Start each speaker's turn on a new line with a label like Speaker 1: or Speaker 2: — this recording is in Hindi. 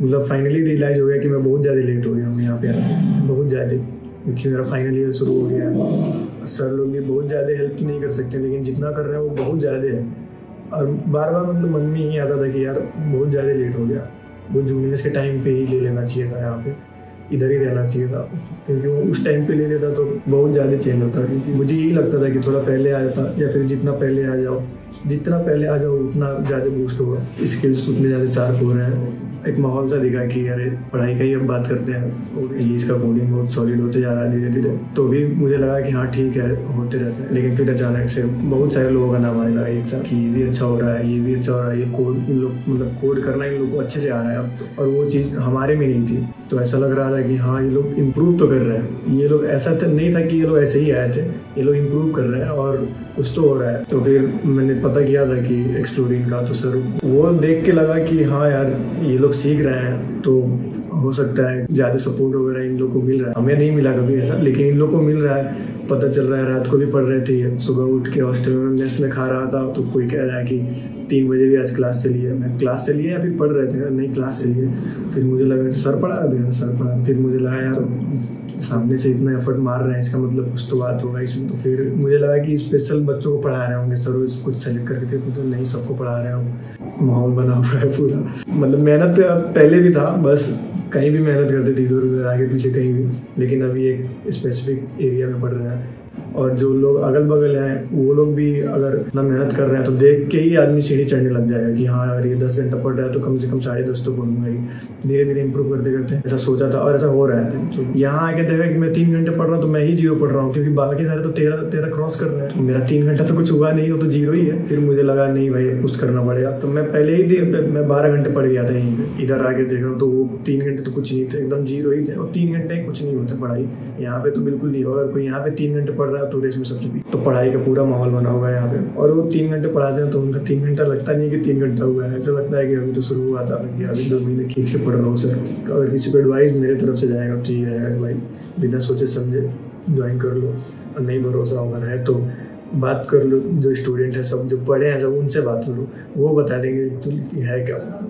Speaker 1: मतलब फाइनली रियलाइज़ हो गया कि मैं बहुत ज़्यादा लेट हो गया हूँ यहाँ पे बहुत ज़्यादा। क्योंकि मेरा फाइनल ईयर शुरू हो गया है। सर लोग भी बहुत ज़्यादा हेल्प तो नहीं कर सकते, लेकिन जितना कर रहे हैं वो बहुत ज़्यादा है। और बार बार मतलब मन में ही आता था कि यार बहुत ज़्यादा लेट हो गया। वो जूनियर्स के टाइम पे ही ले लेना चाहिए था यहाँ पे। इधर ही रहना चाहिए था। क्योंकि वो उस टाइम पे ले लेता तो बहुत ज़्यादा चेंज होता। क्योंकि मुझे यही लगता था कि थोड़ा पहले आ जाता या फिर जितना पहले आ जाओ, जितना पहले आ जाओ, उतना ज़्यादा बूस्ट होगा। स्किल्स उतने ज़्यादा शार्प हो रहे हैं। एक माहौल सा दिखा कि अरे पढ़ाई का ही अब बात करते हैं और इंग्लिश का कोडिंग बहुत सॉलिड होते जा रहा है धीरे धीरे तो भी मुझे लगा कि हाँ ठीक है, होते रहते हैं। लेकिन फिर अचानक से बहुत सारे लोगों का नाम आने लगा एक साथ कि ये भी अच्छा हो रहा है, ये भी अच्छा हो रहा है, ये कोड इन लोग मतलब कोड करना इन लोग को अच्छे से आ रहा है अब तो। और वो चीज़ हमारे में नहीं थी। तो ऐसा लग रहा था कि हाँ ये लोग इम्प्रूव तो कर रहे हैं। ये लोग ऐसा तो नहीं था कि ये लोग ऐसे ही आए थे। ये लोग इम्प्रूव कर रहे हैं और कुछ तो हो रहा है। तो फिर मैंने पता किया था कि एक्सप्लोरिंग का तो सर वो देख के लगा कि हाँ यार, ये लोग सीख रहे हैं तो हो सकता है ज़्यादा सपोर्ट वगैरह इन लोग को मिल रहा है। हमें नहीं मिला कभी ऐसा, लेकिन इन लोग को मिल रहा है, पता चल रहा है, रात को भी पढ़ रहे थे। सुबह उठ के हॉस्टल में मेस में खा रहा था तो कोई कह रहा है कि तीन बजे भी आज क्लास चली है। मैं क्लास चली है अभी पढ़ रहे थे? नहीं क्लास चली है। फिर मुझे लगा सर पढ़ा दे, सर पढ़ा फिर मुझे लगा, यार सामने से इतना एफर्ट मार रहे हैं, इसका मतलब कुछ तो बात होगा इसमें। तो फिर मुझे लगा कि स्पेशल बच्चों को पढ़ा रहे होंगे, सर कुछ सेलेक्ट करके फिर तो नहीं, सबको पढ़ा रहे हो माहौल बना हुआ है पूरा। मतलब मेहनत पहले भी था, बस कहीं भी मेहनत करते थे इधर उधर आगे पीछे कहीं भी। लेकिन अभी एक स्पेसिफिक एरिया में पढ़ रहे हैं। और जो लोग अगल बगल हैं, वो लोग भी अगर इतना मेहनत कर रहे हैं तो देख के ही आदमी सीढ़ी चढ़ने लग जाएगा कि हाँ अगर ये दस घंटा पढ़ रहा है तो कम से कम साढ़े दस तो पढ़ूँगा ही। धीरे धीरे इंप्रूव करते करते ऐसा सोचा था और ऐसा हो रहा है। तो यहाँ आके देखा कि मैं तीन घंटे पढ़ रहा हूँ तो मैं ही ज़ीरो पढ़ रहा हूँ, क्योंकि बाकी सारे तो तेरह तेरह क्रॉस कर रहे हैं। तो मेरा तीन घंटा तो कुछ हुआ नहीं, वो तो ज़ीरो ही है। फिर मुझे लगा, नहीं भाई, कुछ करना पड़ेगा। तो मैं पहले ही मैं बारह घंटे पढ़ गया था यहीं पे। इधर आके हूँ तो वो तीन घंटे तो कुछ नहीं थे, एकदम ज़ीरो ही थे। और तीन घंटे कुछ नहीं होते पढ़ाई। यहाँ पे तो बिल्कुल नहीं होगा। कोई यहाँ पे तीन घंटे पढ़ रहा है तो रेस में सबसे तो पढ़ाई का पूरा माहौल बना हुआ है यहाँ पे। और वो तीन घंटे पढ़ाते हैं तो उनका तीन घंटा लगता नहीं है कि तीन घंटा हुआ है। ऐसा लगता है कि अभी तो शुरू हुआ था कि अभी दो महीने खींच के पढ़ रहा हूँ सर अगर किसी को एडवाइस मेरे तरफ़ से जाएगा तो ठीक है भाई, बिना सोचे समझे ज्वाइन कर लो। और नहीं भरोसा होगा है तो बात कर लो। जो स्टूडेंट है सब, जो पढ़े हैं सब, उनसे बात करो वो बता देंगे है क्या?